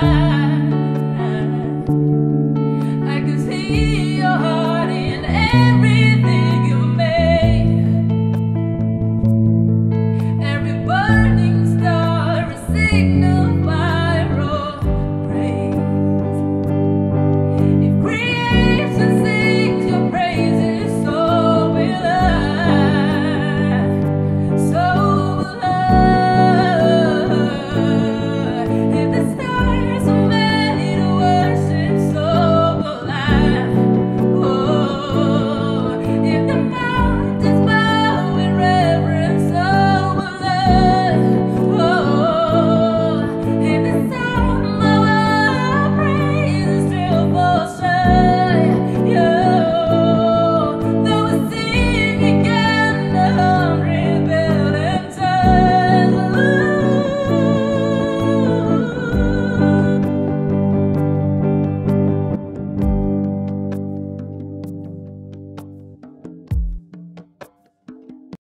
back.